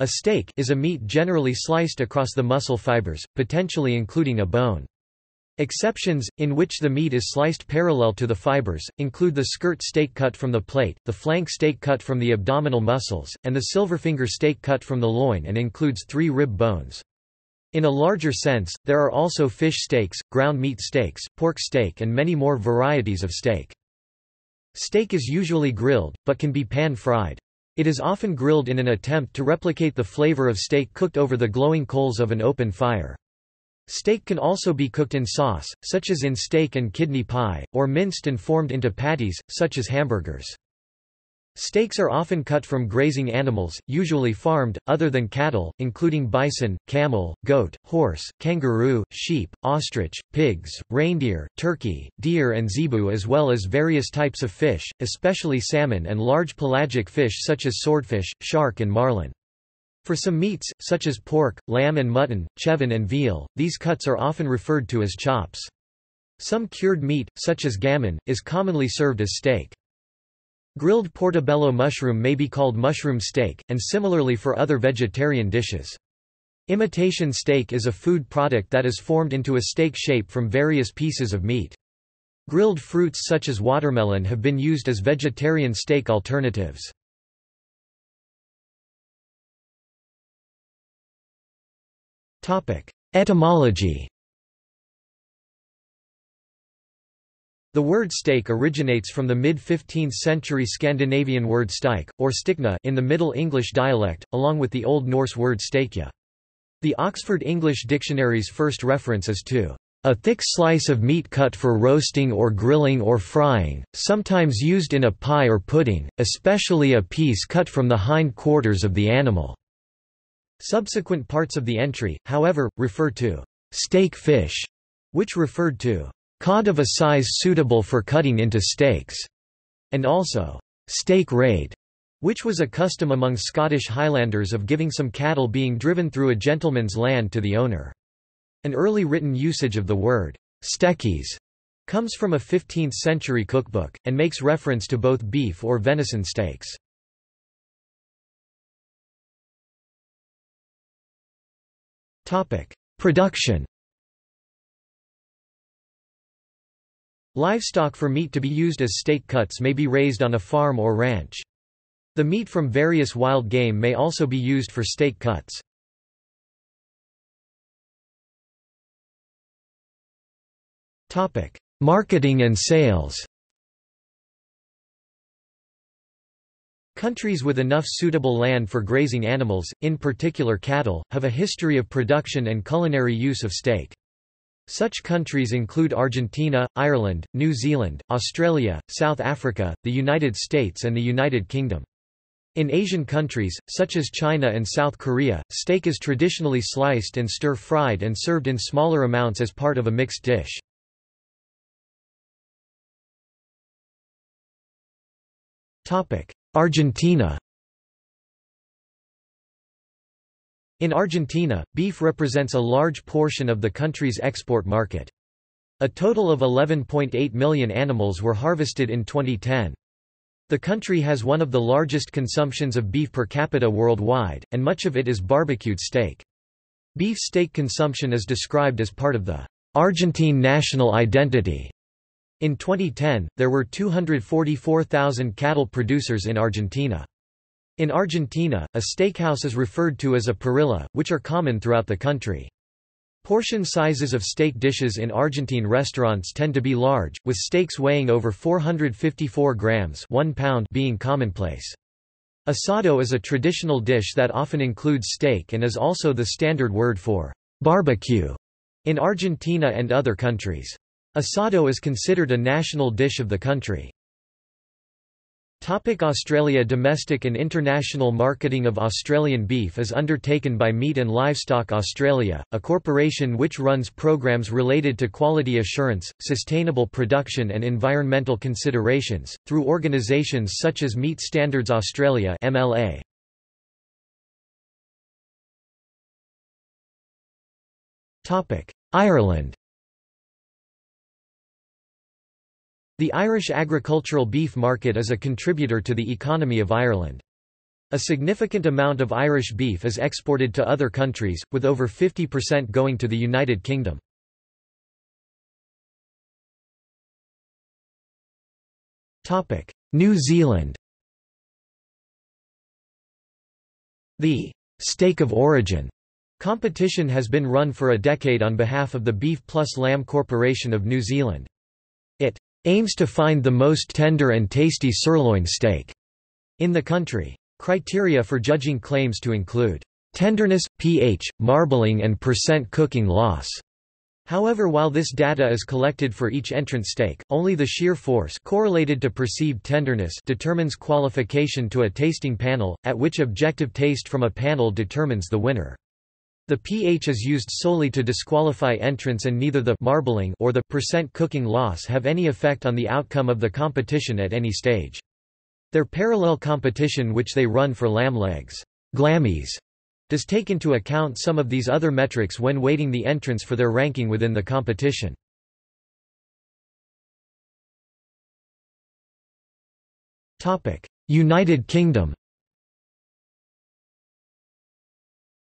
A steak is a meat generally sliced across the muscle fibers, potentially including a bone. Exceptions, in which the meat is sliced parallel to the fibers, include the skirt steak cut from the plate, the flank steak cut from the abdominal muscles, and the silverfinger steak cut from the loin and includes three rib bones. In a larger sense, there are also fish steaks, ground meat steaks, pork steak and many more varieties of steak. Steak is usually grilled, but can be pan-fried. It is often grilled in an attempt to replicate the flavor of steak cooked over the glowing coals of an open fire. Steak can also be cooked in sauce, such as in steak and kidney pie, or minced and formed into patties, such as hamburgers. Steaks are often cut from grazing animals, usually farmed, other than cattle, including bison, camel, goat, horse, kangaroo, sheep, ostrich, pigs, reindeer, turkey, deer and zebu as well as various types of fish, especially salmon and large pelagic fish such as swordfish, shark and marlin. For some meats, such as pork, lamb and mutton, chevon and veal, these cuts are often referred to as chops. Some cured meat, such as gammon, is commonly served as steak. Grilled portobello mushroom may be called mushroom steak, and similarly for other vegetarian dishes. Imitation steak is a food product that is formed into a steak shape from various pieces of meat. Grilled fruits such as watermelon have been used as vegetarian steak alternatives. Etymology The word steak originates from the mid-15th century Scandinavian word steik, or stikna in the Middle English dialect, along with the Old Norse word steikja. The Oxford English Dictionary's first reference is to a thick slice of meat cut for roasting or grilling or frying, sometimes used in a pie or pudding, especially a piece cut from the hind quarters of the animal. Subsequent parts of the entry, however, refer to steak fish, which referred to cod of a size suitable for cutting into steaks, and also steak raid, which was a custom among Scottish Highlanders of giving some cattle being driven through a gentleman's land to the owner. An early written usage of the word stekys comes from a 15th-century cookbook, and makes reference to both beef or venison steaks. Production Livestock for meat to be used as steak cuts may be raised on a farm or ranch. The meat from various wild game may also be used for steak cuts. Marketing and sales Countries with enough suitable land for grazing animals, in particular cattle, have a history of production and culinary use of steak. Such countries include Argentina, Ireland, New Zealand, Australia, South Africa, the United States and the United Kingdom. In Asian countries, such as China and South Korea, steak is traditionally sliced and stir-fried and served in smaller amounts as part of a mixed dish. Argentina In Argentina, beef represents a large portion of the country's export market. A total of 11.8 million animals were harvested in 2010. The country has one of the largest consumptions of beef per capita worldwide, and much of it is barbecued steak. Beef steak consumption is described as part of the Argentine national identity. In 2010, there were 244,000 cattle producers in Argentina. In Argentina, a steakhouse is referred to as a parrilla, which are common throughout the country. Portion sizes of steak dishes in Argentine restaurants tend to be large, with steaks weighing over 454 grams 1 pound being commonplace. Asado is a traditional dish that often includes steak and is also the standard word for barbecue in Argentina and other countries. Asado is considered a national dish of the country. Topic Australia Domestic and international marketing of Australian beef is undertaken by Meat and Livestock Australia, a corporation which runs programs related to quality assurance, sustainable production and environmental considerations, through organisations such as Meat Standards Australia MLA. Ireland The Irish agricultural beef market is a contributor to the economy of Ireland. A significant amount of Irish beef is exported to other countries, with over 50% going to the United Kingdom. New Zealand The «steak of origin» competition has been run for a decade on behalf of the Beef Plus Lamb Corporation of New Zealand. It aims to find the most tender and tasty sirloin steak in the country. Criteria for judging claims to include tenderness, pH, marbling and percent cooking loss. However while this data is collected for each entrant steak, only the shear force correlated to perceived tenderness determines qualification to a tasting panel, at which objective taste from a panel determines the winner. The pH is used solely to disqualify entrants and neither the marbling or the percent cooking loss have any effect on the outcome of the competition at any stage. Their parallel competition which they run for lamb legs glammies, does take into account some of these other metrics when weighting the entrants for their ranking within the competition. United Kingdom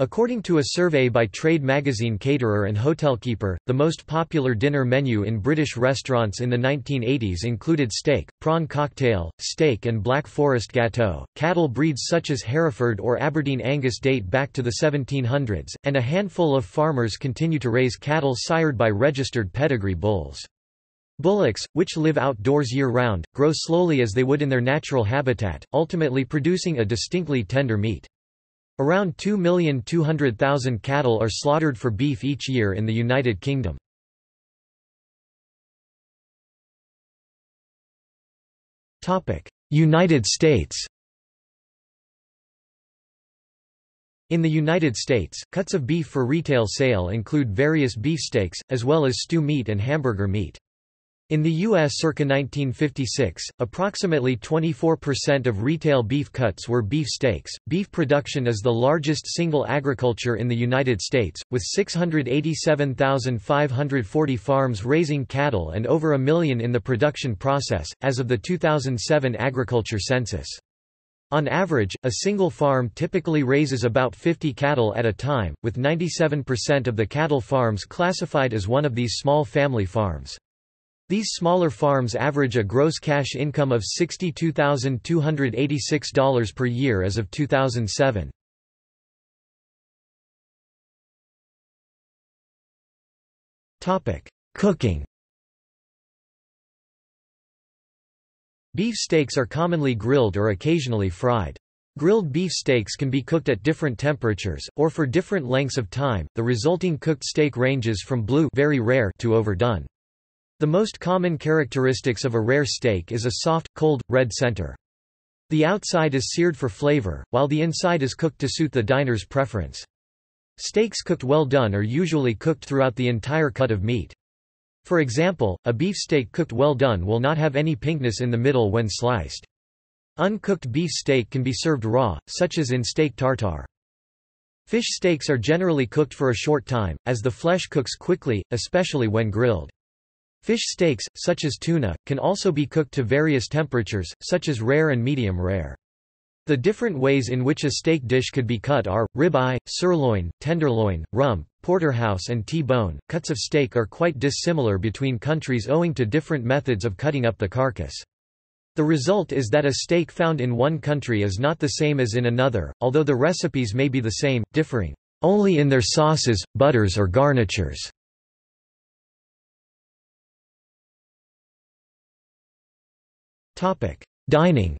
According to a survey by trade magazine Caterer and Hotelkeeper, the most popular dinner menu in British restaurants in the 1980s included steak, prawn cocktail, steak and Black Forest gâteau. Cattle breeds such as Hereford or Aberdeen Angus date back to the 1700s, and a handful of farmers continue to raise cattle sired by registered pedigree bulls. Bullocks, which live outdoors year-round, grow slowly as they would in their natural habitat, ultimately producing a distinctly tender meat. Around 2,200,000 cattle are slaughtered for beef each year in the United Kingdom. United States In the United States, cuts of beef for retail sale include various beefsteaks, as well as stew meat and hamburger meat. In the U.S. circa 1956, approximately 24% of retail beef cuts were beef steaks. Beef production is the largest single agriculture in the United States, with 687,540 farms raising cattle and over a million in the production process, as of the 2007 agriculture census. On average, a single farm typically raises about 50 cattle at a time, with 97% of the cattle farms classified as one of these small family farms. These smaller farms average a gross cash income of $62,286 per year as of 2007. Cooking Beef steaks are commonly grilled or occasionally fried. Grilled beef steaks can be cooked at different temperatures, or for different lengths of time. The resulting cooked steak ranges from blue very rare to overdone. The most common characteristics of a rare steak is a soft, cold, red center. The outside is seared for flavor, while the inside is cooked to suit the diner's preference. Steaks cooked well done are usually cooked throughout the entire cut of meat. For example, a beef steak cooked well done will not have any pinkness in the middle when sliced. Uncooked beef steak can be served raw, such as in steak tartare. Fish steaks are generally cooked for a short time, as the flesh cooks quickly, especially when grilled. Fish steaks, such as tuna, can also be cooked to various temperatures, such as rare and medium rare. The different ways in which a steak dish could be cut are, rib-eye, sirloin, tenderloin, rump, porterhouse and T-bone. Cuts of steak are quite dissimilar between countries owing to different methods of cutting up the carcass. The result is that a steak found in one country is not the same as in another, although the recipes may be the same, differing only in their sauces, butters or garnitures. Dining.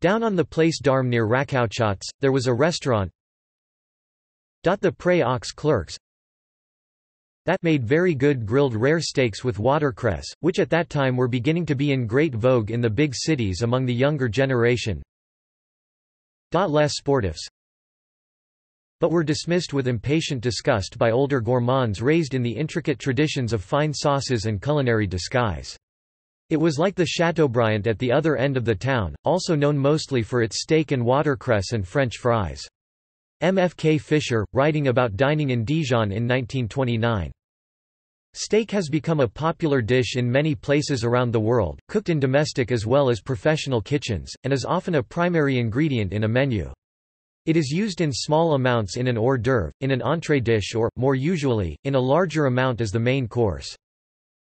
Down on the Place d'Armes near Racouchot's, there was a restaurant. The Pré Aux Clercs that made very good grilled rare steaks with watercress, which at that time were beginning to be in great vogue in the big cities among the younger generation. Les Sportifs but were dismissed with impatient disgust by older gourmands raised in the intricate traditions of fine sauces and culinary disguise. It was like the Chateaubriand at the other end of the town, also known mostly for its steak and watercress and French fries. M. F. K. Fisher, writing about dining in Dijon in 1929. Steak has become a popular dish in many places around the world, cooked in domestic as well as professional kitchens, and is often a primary ingredient in a menu. It is used in small amounts in an hors d'oeuvre, in an entree dish or, more usually, in a larger amount as the main course.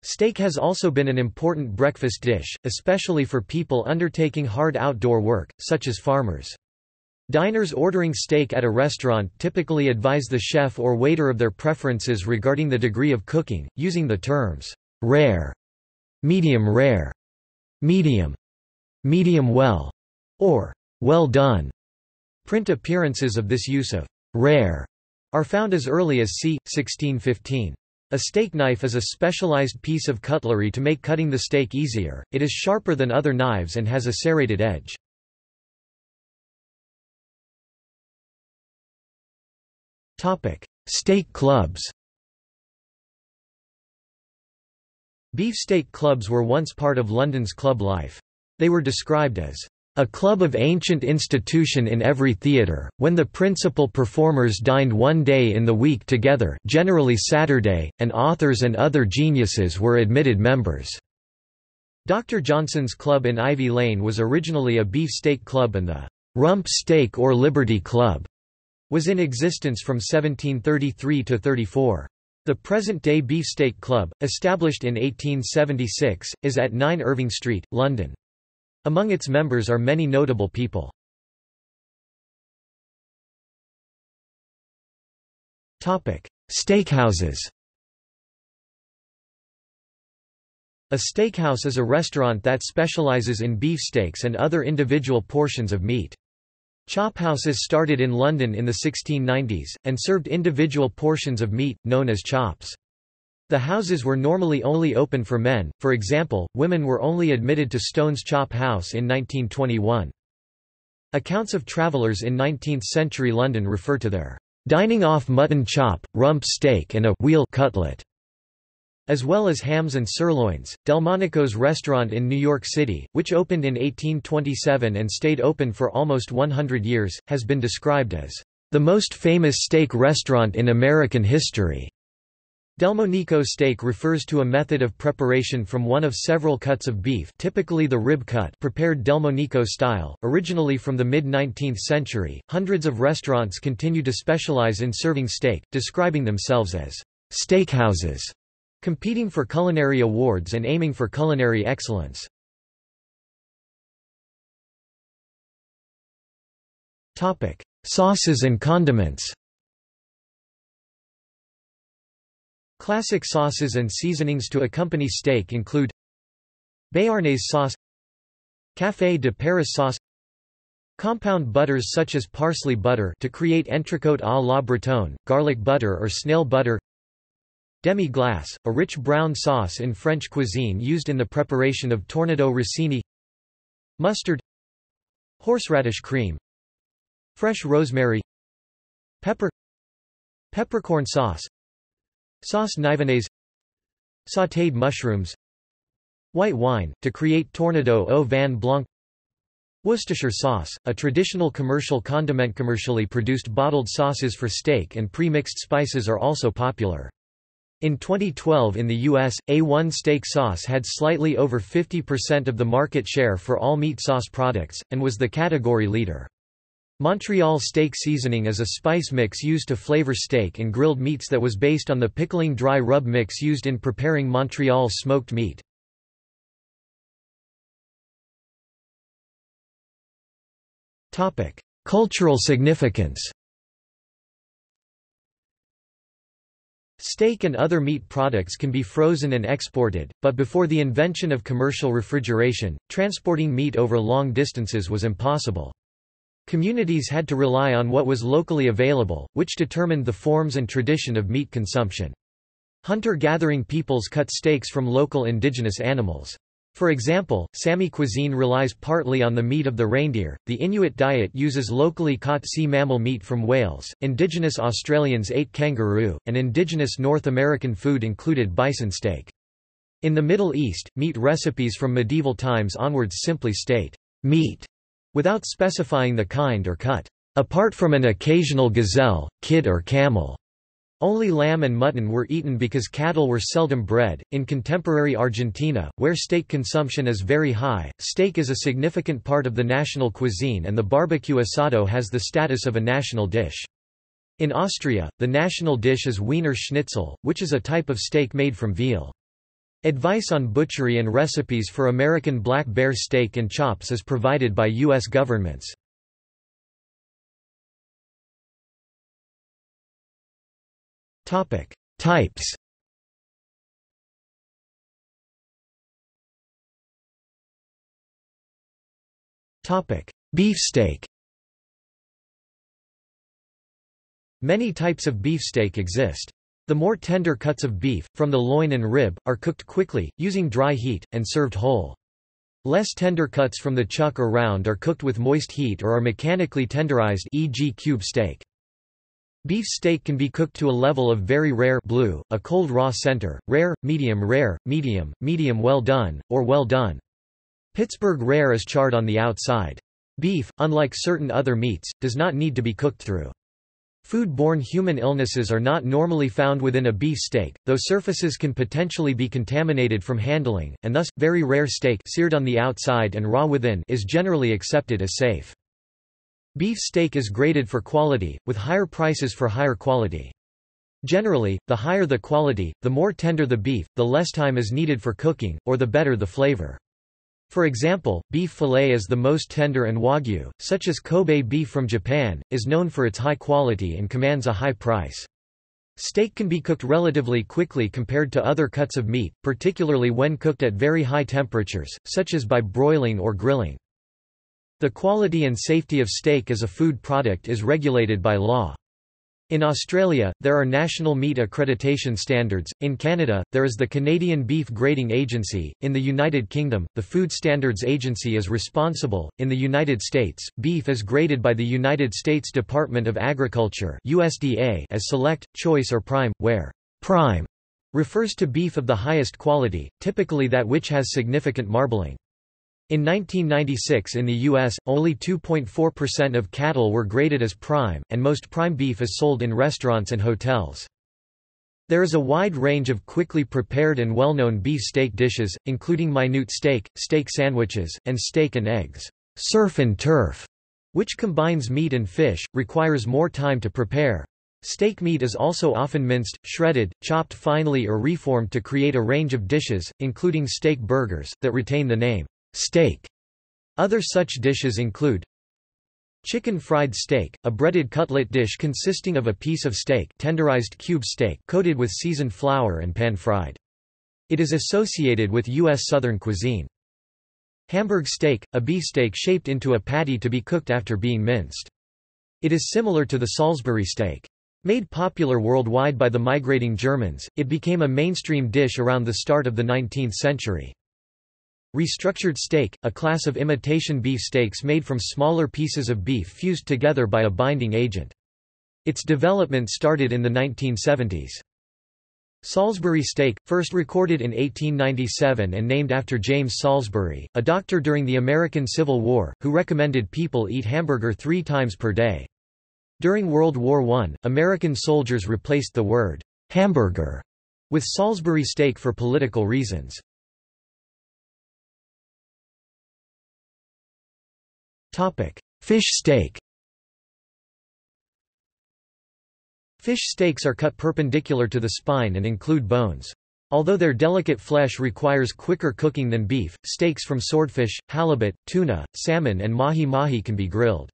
Steak has also been an important breakfast dish, especially for people undertaking hard outdoor work, such as farmers. Diners ordering steak at a restaurant typically advise the chef or waiter of their preferences regarding the degree of cooking, using the terms rare, medium rare, medium, medium well, or well done. Print appearances of this use of rare are found as early as c. 1615. A steak knife is a specialized piece of cutlery to make cutting the steak easier, it is sharper than other knives and has a serrated edge. steak clubs Beef steak clubs were once part of London's club life. They were described as a club of ancient institution in every theatre, when the principal performers dined one day in the week together generally Saturday, and authors and other geniuses were admitted members. Dr. Johnson's Club in Ivy Lane was originally a beefsteak club and the Rump Steak or Liberty Club was in existence from 1733 to 34. The present-day Beefsteak Club, established in 1876, is at 9 Irving Street, London. Among its members are many notable people. Steakhouses A steakhouse is a restaurant that specializes in beefsteaks and other individual portions of meat. Chophouses started in London in the 1690s, and served individual portions of meat, known as chops. The houses were normally only open for men, for example, women were only admitted to Stone's Chop House in 1921. Accounts of travellers in 19th-century London refer to their dining off mutton chop, rump steak and a veal cutlet, as well as hams and sirloins. Delmonico's restaurant in New York City, which opened in 1827 and stayed open for almost 100 years, has been described as the most famous steak restaurant in American history. Delmonico steak refers to a method of preparation from one of several cuts of beef typically the rib cut prepared Delmonico style. Originally from the mid-19th century, hundreds of restaurants continue to specialize in serving steak, describing themselves as steakhouses, competing for culinary awards and aiming for culinary excellence. Sauces and condiments Classic sauces and seasonings to accompany steak include Béarnaise sauce Café de Paris sauce Compound butters such as parsley butter to create entrecôte à la bretonne, garlic butter or snail butter Demi-glace, a rich brown sauce in French cuisine used in the preparation of tournedos rossini Mustard Horseradish cream Fresh rosemary Pepper Peppercorn sauce Sauce Nivernaise Sautéed mushrooms White wine, to create tournedos au vin blanc Worcestershire sauce, a traditional commercial condiment commercially produced bottled sauces for steak and pre-mixed spices are also popular. In 2012 in the U.S., A1 steak sauce had slightly over 50% of the market share for all meat sauce products, and was the category leader. Montreal steak seasoning is a spice mix used to flavor steak and grilled meats that was based on the pickling dry rub mix used in preparing Montreal smoked meat. Cultural significance Steak and other meat products can be frozen and exported, but before the invention of commercial refrigeration, transporting meat over long distances was impossible. Communities had to rely on what was locally available, which determined the forms and tradition of meat consumption. Hunter-gathering peoples cut steaks from local indigenous animals. For example, Sami cuisine relies partly on the meat of the reindeer, the Inuit diet uses locally caught sea mammal meat from whales, indigenous Australians ate kangaroo, and indigenous North American food included bison steak. In the Middle East, meat recipes from medieval times onwards simply state, meat, without specifying the kind or cut, apart from an occasional gazelle, kid or camel. Only lamb and mutton were eaten because cattle were seldom bred. In contemporary Argentina, where steak consumption is very high, steak is a significant part of the national cuisine and the barbecue asado has the status of a national dish. In Austria, the national dish is Wiener Schnitzel, which is a type of steak made from veal. Advice on butchery and recipes for American black bear steak and chops is provided by U.S. governments. Types. Beefsteak. Many types of beefsteak exist. The more tender cuts of beef, from the loin and rib, are cooked quickly, using dry heat, and served whole. Less tender cuts from the chuck or round are cooked with moist heat or are mechanically tenderized e.g. cube steak. Beef steak can be cooked to a level of very rare blue, a cold raw center, rare, medium rare, medium, medium well done, or well done. Pittsburgh rare is charred on the outside. Beef, unlike certain other meats, does not need to be cooked through. Food-borne human illnesses are not normally found within a beef steak, though surfaces can potentially be contaminated from handling, and thus, very rare steak seared on the outside and raw within is generally accepted as safe. Beef steak is graded for quality, with higher prices for higher quality. Generally, the higher the quality, the more tender the beef, the less time is needed for cooking, or the better the flavor. For example, beef fillet is the most tender and wagyu, such as Kobe beef from Japan, is known for its high quality and commands a high price. Steak can be cooked relatively quickly compared to other cuts of meat, particularly when cooked at very high temperatures, such as by broiling or grilling. The quality and safety of steak as a food product is regulated by law. In Australia, there are national meat accreditation standards. In Canada, there is the Canadian Beef Grading Agency. In the United Kingdom, the Food Standards Agency is responsible. In the United States, beef is graded by the United States Department of Agriculture (USDA) as select, choice or prime, where prime refers to beef of the highest quality, typically that which has significant marbling. In 1996 in the U.S., only 2.4% of cattle were graded as prime, and most prime beef is sold in restaurants and hotels. There is a wide range of quickly prepared and well-known beef steak dishes, including minute steak, steak sandwiches, and steak and eggs. Surf and turf, which combines meat and fish, requires more time to prepare. Steak meat is also often minced, shredded, chopped finely or reformed to create a range of dishes, including steak burgers, that retain the name steak. Other such dishes include Chicken fried steak, a breaded cutlet dish consisting of a piece of steak tenderized cube steak coated with seasoned flour and pan-fried. It is associated with U.S. Southern cuisine. Hamburg steak, a beefsteak shaped into a patty to be cooked after being minced. It is similar to the Salisbury steak. Made popular worldwide by the migrating Germans, it became a mainstream dish around the start of the 19th century. Restructured steak, a class of imitation beef steaks made from smaller pieces of beef fused together by a binding agent. Its development started in the 1970s. Salisbury steak, first recorded in 1897 and named after James Salisbury, a doctor during the American Civil War, who recommended people eat hamburger three times per day. During World War I, American soldiers replaced the word hamburger with Salisbury steak for political reasons. Fish steak Fish steaks are cut perpendicular to the spine and include bones. Although their delicate flesh requires quicker cooking than beef, steaks from swordfish, halibut, tuna, salmon and mahi-mahi can be grilled.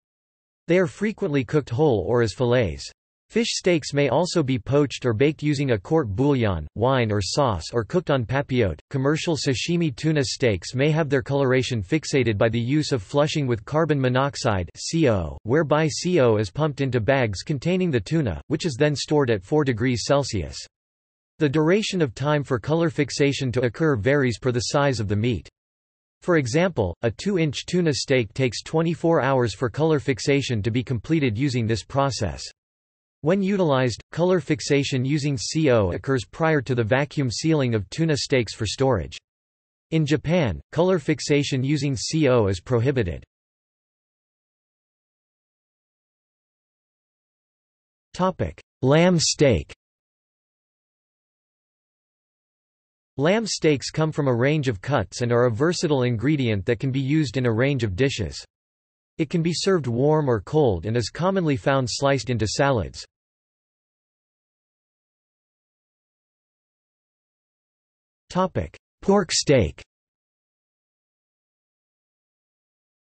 They are frequently cooked whole or as fillets. Fish steaks may also be poached or baked using a court bouillon, wine or sauce or cooked en papillote. Commercial sashimi tuna steaks may have their coloration fixated by the use of flushing with carbon monoxide (CO), whereby CO is pumped into bags containing the tuna, which is then stored at 4 degrees Celsius. The duration of time for color fixation to occur varies per the size of the meat. For example, a 2-inch tuna steak takes 24 hours for color fixation to be completed using this process. When utilized, color fixation using CO occurs prior to the vacuum sealing of tuna steaks for storage. In Japan, color fixation using CO is prohibited. Lamb steak Lamb steaks come from a range of cuts and are a versatile ingredient that can be used in a range of dishes. It can be served warm or cold and is commonly found sliced into salads. Pork steak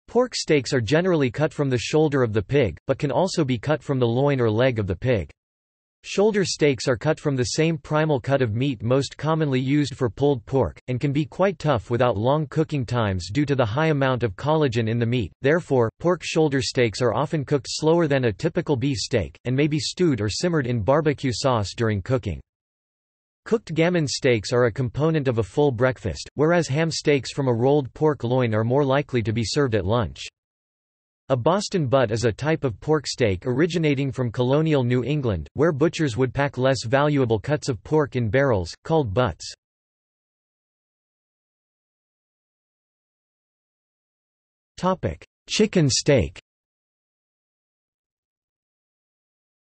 Pork steaks are generally cut from the shoulder of the pig, but can also be cut from the loin or leg of the pig. Shoulder steaks are cut from the same primal cut of meat most commonly used for pulled pork, and can be quite tough without long cooking times due to the high amount of collagen in the meat, therefore, pork shoulder steaks are often cooked slower than a typical beef steak, and may be stewed or simmered in barbecue sauce during cooking. Cooked gammon steaks are a component of a full breakfast, whereas ham steaks from a rolled pork loin are more likely to be served at lunch. A Boston butt is a type of pork steak originating from colonial New England, where butchers would pack less valuable cuts of pork in barrels, called butts. Chicken steak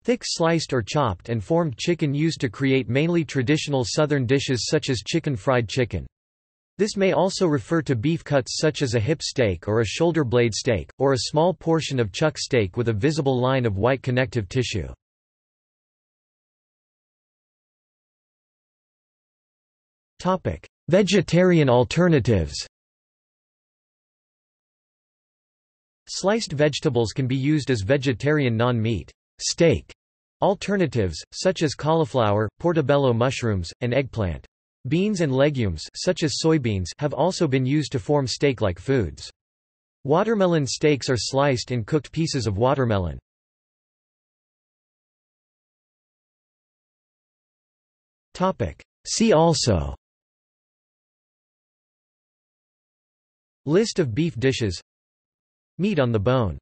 Thick sliced or chopped and formed chicken used to create mainly traditional southern dishes such as chicken fried chicken. This may also refer to beef cuts such as a hip steak or a shoulder blade steak, or a small portion of chuck steak with a visible line of white connective tissue. Vegetarian alternatives Sliced vegetables can be used as vegetarian non-meat steak alternatives, such as cauliflower, portobello mushrooms, and eggplant. Beans and legumes such as soybeans have also been used to form steak-like foods. Watermelon steaks are sliced and cooked pieces of watermelon. See also List of beef dishes Meat on the bone